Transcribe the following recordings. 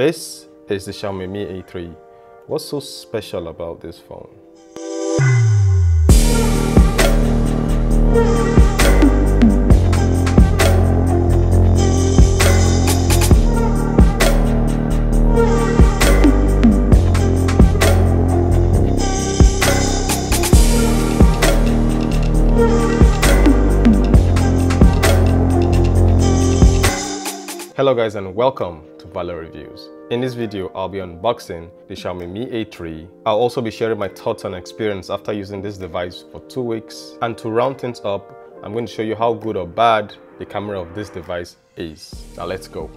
This is the Xiaomi Mi A3. What's so special about this phone? Hello guys and welcome Valor Reviews. In this video, I'll be unboxing the Xiaomi Mi A3. I'll also be sharing my thoughts and experience after using this device for two weeks. And to round things up, I'm going to show you how good or bad the camera of this device is. Now let's go.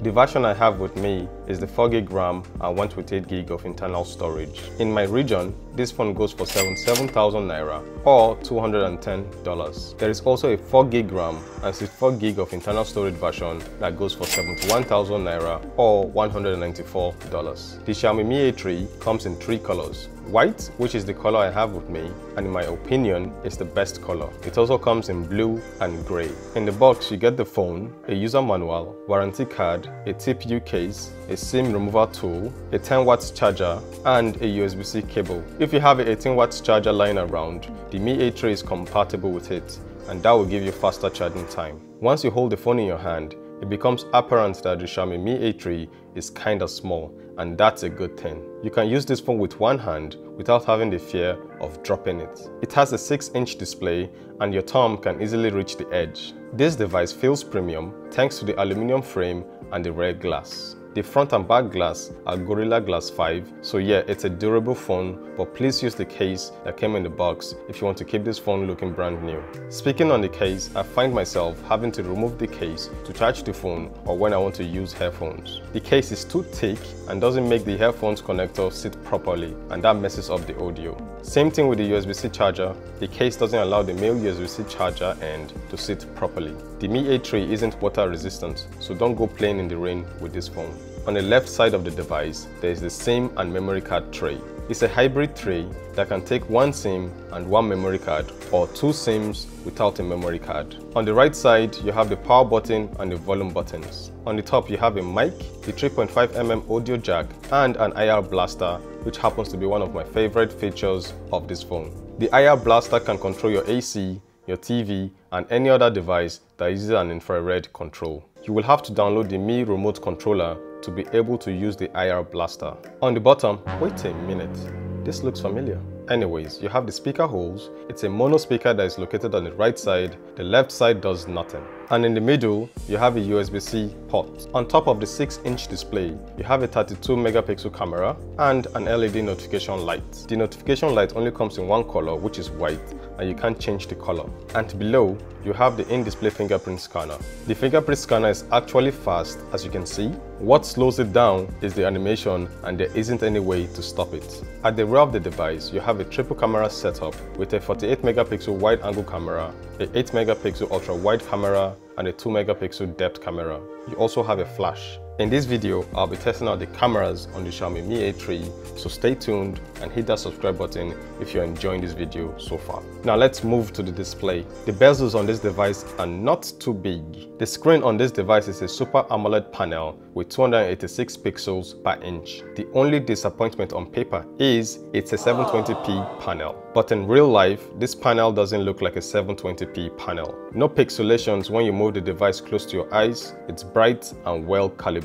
The version I have with me is the 4GB RAM and went with 8GB of internal storage. In my region, this phone goes for 77,000 Naira or $210. There is also a 4GB RAM and 64GB of internal storage version that goes for 71,000 Naira or $194. The Xiaomi Mi A3 comes in three colors, white, which is the color I have with me, and in my opinion, is the best color. It also comes in blue and gray. In the box, you get the phone, a user manual, warranty card, a TPU case, a SIM remover tool, a 10 watts charger, and a USB-C cable. If you have a 18 watts charger lying around, the Mi A3 is compatible with it, and that will give you faster charging time. Once you hold the phone in your hand, it becomes apparent that the Xiaomi Mi A3 is kinda small and that's a good thing. You can use this phone with one hand without having the fear of dropping it. It has a 6-inch display and your thumb can easily reach the edge. This device feels premium thanks to the aluminum frame and the rare glass. The front and back glass are Gorilla Glass 5, so yeah, it's a durable phone, but please use the case that came in the box if you want to keep this phone looking brand new. Speaking on the case, I find myself having to remove the case to charge the phone or when I want to use headphones. The case is too thick and doesn't make the headphones connector sit properly, and that messes up the audio. Same thing with the USB-C charger, the case doesn't allow the male USB-C charger end to sit properly. The Mi A3 isn't water resistant, so don't go playing in the rain with this phone. On the left side of the device, there is the SIM and memory card tray. It's a hybrid tray that can take one SIM and one memory card or two SIMs without a memory card. On the right side, you have the power button and the volume buttons. On the top, you have a mic, the 3.5mm audio jack, and an IR blaster, which happens to be one of my favorite features of this phone. The IR blaster can control your AC, your TV, and any other device that uses an infrared control. You will have to download the Mi remote controller to be able to use the IR blaster. On the bottom, wait a minute, this looks familiar. Anyways, you have the speaker holes. It's a mono speaker that is located on the right side. The left side does nothing. And in the middle, you have a USB-C port. On top of the 6-inch display, you have a 32 megapixel camera and an LED notification light. The notification light only comes in one color, which is white, and you can't change the color. And below, you have the in-display fingerprint scanner. The fingerprint scanner is actually fast, as you can see. What slows it down is the animation, and there isn't any way to stop it. At the rear of the device, you have a triple camera setup with a 48 megapixel wide angle camera, a 8 megapixel ultra wide camera, and a 2 megapixel depth camera. You also have a flash. In this video, I'll be testing out the cameras on the Xiaomi Mi A3, so stay tuned and hit that subscribe button if you're enjoying this video so far. Now let's move to the display. The bezels on this device are not too big. The screen on this device is a Super AMOLED panel with 286 pixels per inch. The only disappointment on paper is it's a 720p panel. But in real life, this panel doesn't look like a 720p panel. No pixelations when you move the device close to your eyes, it's bright and well calibrated.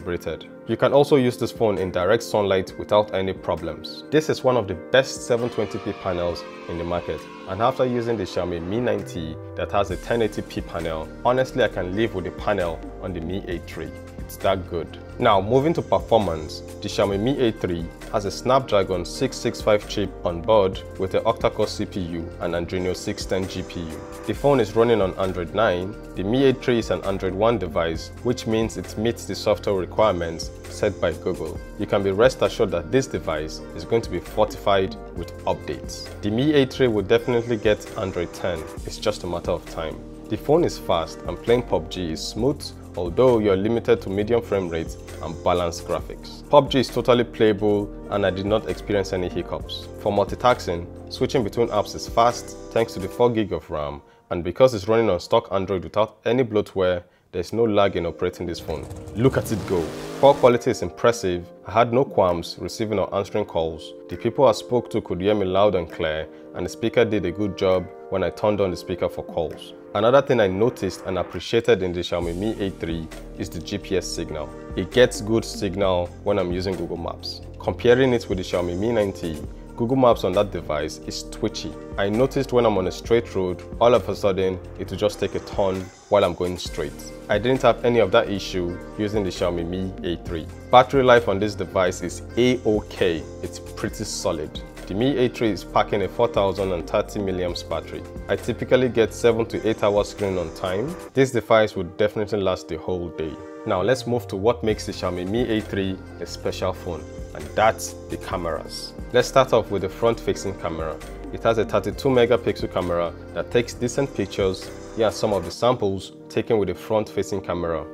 You can also use this phone in direct sunlight without any problems. This is one of the best 720p panels in the market and after using the Xiaomi Mi 9T that has a 1080p panel, honestly I can live with the panel on the Mi A3. It's that good. Now moving to performance, the Xiaomi Mi A3 has a Snapdragon 665 chip on board with an octa-core CPU and Adreno 610 GPU. The phone is running on Android 9. The Mi A3 is an Android 1 device, which means it meets the software requirements set by Google. You can be rest assured that this device is going to be fortified with updates. The Mi A3 will definitely get Android 10, it's just a matter of time. The phone is fast and playing PUBG is smooth although you're limited to medium frame rates and balanced graphics. PUBG is totally playable and I did not experience any hiccups. For multitasking, switching between apps is fast thanks to the 4GB of RAM and because it's running on stock Android without any bloatware, there's no lag in operating this phone. Look at it go. Call quality is impressive. I had no qualms receiving or answering calls. The people I spoke to could hear me loud and clear, and the speaker did a good job when I turned on the speaker for calls. Another thing I noticed and appreciated in the Xiaomi Mi A3 is the GPS signal. It gets good signal when I'm using Google Maps. Comparing it with the Xiaomi Mi 9T, Google Maps on that device is twitchy. I noticed when I'm on a straight road, all of a sudden, it will just take a turn while I'm going straight. I didn't have any of that issue using the Xiaomi Mi A3. Battery life on this device is A-OK, it's pretty solid. The Mi A3 is packing a 4030 mAh battery. I typically get 7 to 8 hours screen on time. This device would definitely last the whole day. Now let's move to what makes the Xiaomi Mi A3 a special phone and that's the cameras. Let's start off with the front-facing camera. It has a 32 megapixel camera that takes decent pictures. Here are some of the samples taken with the front-facing camera.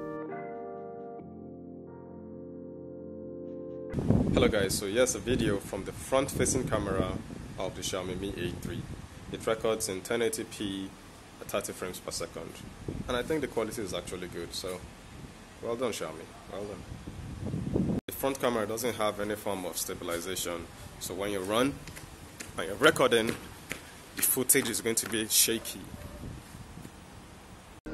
Hello guys, so here's a video from the front-facing camera of the Xiaomi Mi A3. It records in 1080p at 30 frames per second. And I think the quality is actually good, so well done Xiaomi, well done The front camera doesn't have any form of stabilization. So when you run and you're recording, the footage is going to be shaky.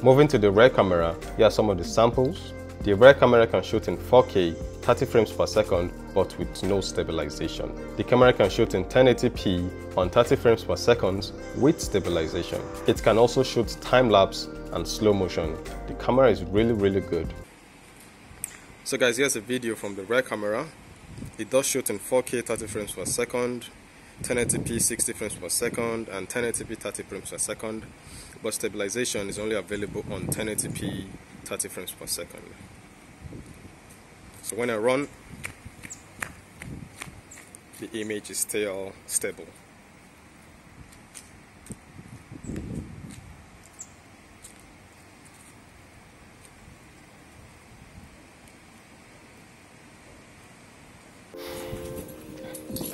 Moving to the rear camera, here are some of the samples. The rear camera can shoot in 4K, 30 frames per second, but with no stabilization. The camera can shoot in 1080p on 30 frames per second with stabilization. It can also shoot time-lapse and slow motion. The camera is really, really good. So guys, here's a video from the rear camera. It does shoot in 4K 30 frames per second, 1080p 60 frames per second, and 1080p 30 frames per second. But stabilization is only available on 1080p 30 frames per second. So when I run, the image is still stable.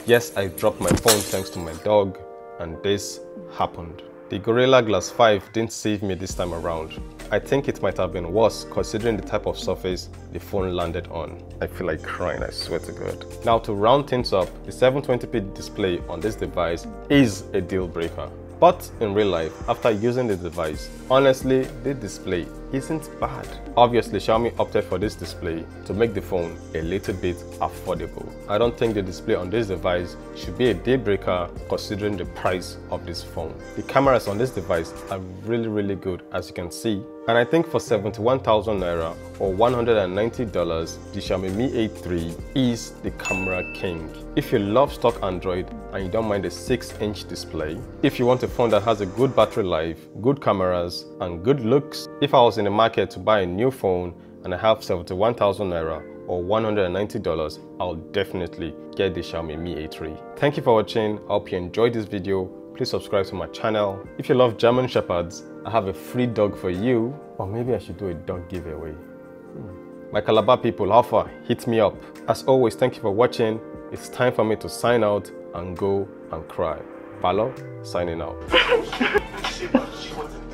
Yes, I dropped my phone thanks to my dog, and this happened. The Gorilla Glass 5 didn't save me this time around. I think it might have been worse considering the type of surface the phone landed on. I feel like crying, I swear to God. Now to round things up, the 720p display on this device is a deal breaker. But in real life, after using the device, honestly, the display isn't bad. Obviously, Xiaomi opted for this display to make the phone a little bit affordable. I don't think the display on this device should be a deal breaker considering the price of this phone. The cameras on this device are really really good as you can see and I think for 71,000 Naira or $190, the Xiaomi Mi A3 is the camera king. If you love stock Android and you don't mind a 6-inch display, if you want a phone that has a good battery life, good cameras, and good looks, if I was in the market to buy a new phone and I have 71,000 Naira or $190, I'll definitely get the Xiaomi Mi A3. Thank you for watching. I hope you enjoyed this video. Please subscribe to my channel. If you love German Shepherds, I have a free dog for you. Or maybe I should do a dog giveaway. Hmm. My Calabar people, offer, hit me up. As always, thank you for watching. It's time for me to sign out and go and cry. Valor, signing out.